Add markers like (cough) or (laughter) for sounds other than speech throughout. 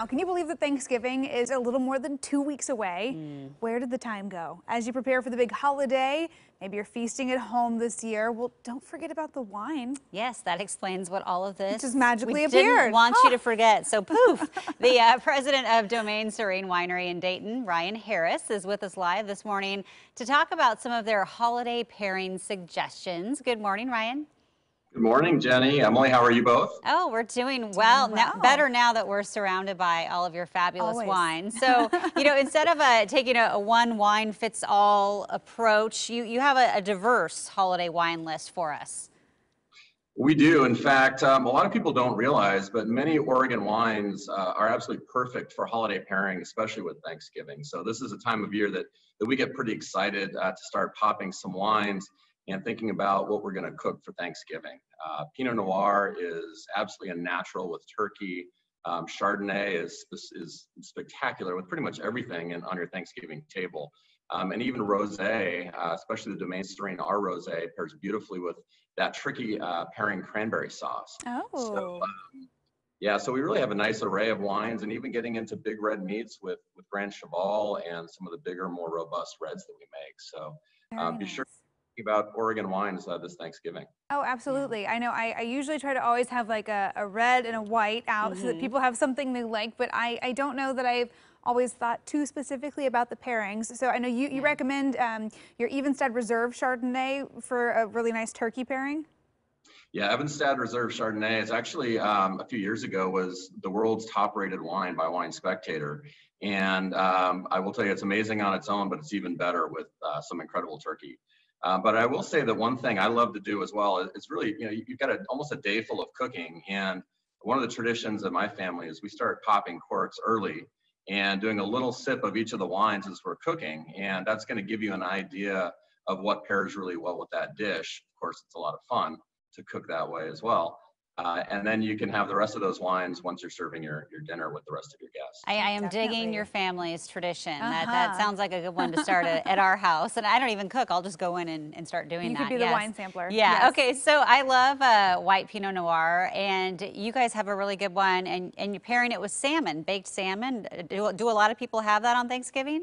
Now, can you believe that Thanksgiving is a little more than two weeks away? Mm. Where did the time go? As you prepare for the big holiday, maybe you're feasting at home this year. Well, don't forget about the wine. Yes, that explains what all of this just magically we appeared. Didn't want you to forget. So (laughs) poof, the uh, president of Domaine Serene Winery in Dayton, Ryan Harris, is with us live this morning to talk about some of their holiday pairing suggestions. Good morning, Ryan. Good morning, Jenny. Emily, how are you both? Oh, we're doing well. Doing well. Now, better now that we're surrounded by all of your fabulous Always. wines. (laughs) So, you know, instead of a, taking a, a, one wine fits all approach, you, you have a, a, diverse holiday wine list for us. We do. In fact, um, a lot of people don't realize, but many Oregon wines uh, are absolutely perfect for holiday pairing, especially with Thanksgiving. So this is a time of year that, that we get pretty excited uh, to start popping some wines and thinking about what we're going to cook for Thanksgiving. Uh, Pinot Noir is absolutely a natural with turkey. Um, Chardonnay is, is spectacular with pretty much everything in, on your Thanksgiving table. Um, and even rosé, uh, especially the Domaine Serene R rosé, pairs beautifully with that tricky uh, pairing cranberry sauce. Oh. So, um, yeah, so we really have a nice array of wines and even getting into big red meats with, with Grand Cheval and some of the bigger, more robust reds that we make. So um, be nice. sure about Oregon wines uh, this Thanksgiving. Oh, absolutely. I know I, I, usually try to always have like a, a red and a white out mm -hmm. so that mm-hmm. people have something they like, but I, I don't know that I've always thought too specifically about the pairings. So I know you, you recommend um, your Evenstad Reserve Chardonnay for a really nice turkey pairing. Yeah, Evenstad Reserve Chardonnay is actually um, a few years ago was the world's top rated wine by Wine Spectator. And um, I will tell you, it's amazing on its own, but it's even better with uh, some incredible turkey. Uh, but I will say that one thing I love to do as well is really, you know, you've got a, almost a day full of cooking. And one of the traditions of my family is we start popping corks early and doing a little sip of each of the wines as we're cooking. And that's going to give you an idea of what pairs really well with that dish. Of course, it's a lot of fun to cook that way as well. Uh, and then you can have the rest of those wines once you're serving your, your dinner with the rest of your guests. I, I am Definitely. digging your family's tradition. Uh -huh. That that uh-huh. sounds like a good one to start at, at, our house. And I don't even cook. I'll just go in and, and start doing you that. You could be yes. the wine sampler. Yeah. Yes. Okay. So I love uh, white Pinot Noir, and you guys have a really good one, and and you're pairing it with salmon, baked salmon. Do, do a lot of people have that on Thanksgiving?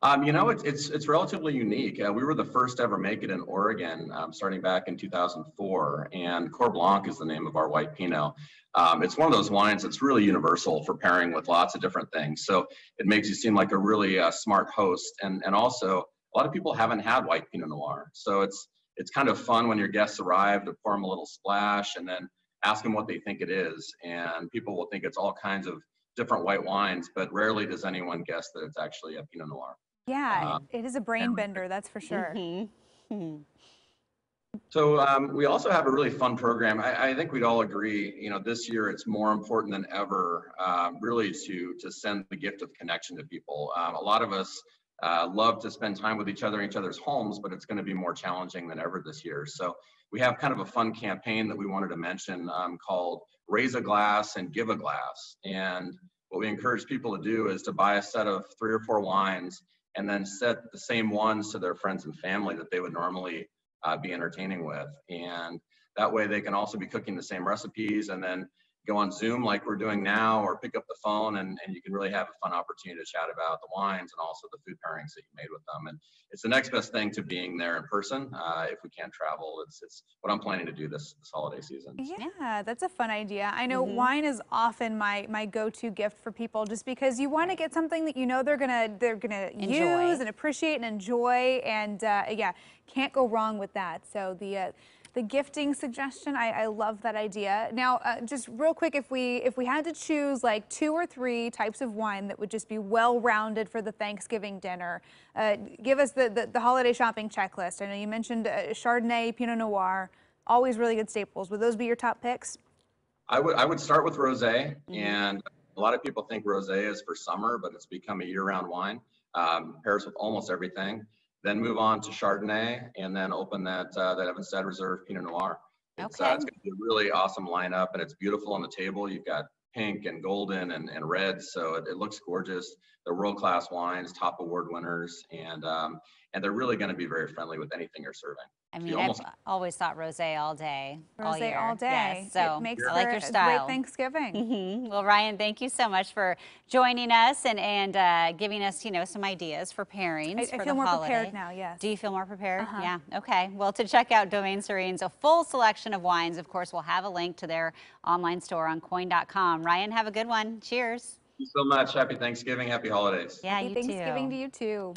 Um, you know, it's, it's, it's relatively unique. Uh, we were the first to ever make it in Oregon, um, starting back in 2004. And Coeur Blanc is the name of our white Pinot. Um, it's one of those wines that's really universal for pairing with lots of different things. So it makes you seem like a really uh, smart host. And, and also, a lot of people haven't had white Pinot Noir. So it's, it's kind of fun when your guests arrive to pour them a little splash and then ask them what they think it is. And people will think it's all kinds of different white wines, but rarely does anyone guess that it's actually a Pinot Noir. Yeah, um, it is a brain bender, that's for sure. Mm -hmm. So um, we also have a really fun program. I, I, think we'd all agree, you know, this year it's more important than ever, uh, really to to send the gift of connection to people. Um, a lot of us uh, love to spend time with each other in each other's homes, but it's going to be more challenging than ever this year. So we have kind of a fun campaign that we wanted to mention um, called Raise a Glass and Give a Glass. And what we encourage people to do is to buy a set of three or four wines and then set the same ones to their friends and family that they would normally uh, be entertaining with. And that way they can also be cooking the same recipes and then go on Zoom like we're doing now or pick up the phone and, and you can really have a fun opportunity to chat about the wines and also the food pairings that you made with them. And it's the next best thing to being there in person uh, if we can't travel. It's, it's what I'm planning to do this, this holiday season. Yeah, that's a fun idea. I know mm -hmm. wine is often my, my go-to gift for people just because you want to get something that you know they're gonna they're gonna use and appreciate and enjoy and uh, yeah, can't go wrong with that. So the uh, the gifting suggestion, I, I love that idea. Now, uh, just real quick, if we if we had to choose like two or three types of wine that would just be well-rounded for the Thanksgiving dinner, uh, give us the, the, the, holiday shopping checklist. I know you mentioned uh, Chardonnay, Pinot Noir, always really good staples. Would those be your top picks? I would I would start with rosé, mm -hmm. and a lot of people think rosé is for summer, but it's become a year-round wine. Um, pairs with almost everything then move on to Chardonnay, and then open that uh, that Evenstad Reserve Pinot Noir. It's, okay. uh, it's going to be a really awesome lineup, and it's beautiful on the table. You've got pink and golden and, and red, so it, it looks gorgeous. They're world-class wines, top award winners, and um, and they're really going to be very friendly with anything you're serving. I mean, you I've always thought rosé all day, all Rosé year. all day. Yes, so it makes I like your style. great Thanksgiving. Mhm. Well, Ryan, thank you so much for joining us and and uh, giving us, you know, some ideas for pairings I, for I feel more holiday. prepared now. Yes. Do you feel more prepared? Uh-huh. Yeah. Okay. Well, to check out Domaine Serene's a full selection of wines, of course, we'll have a link to their online store on koin.com. Ryan, have a good one. Cheers. Thank you so much. Happy Thanksgiving. Happy holidays. Yeah, Happy you Thanksgiving too. to you too.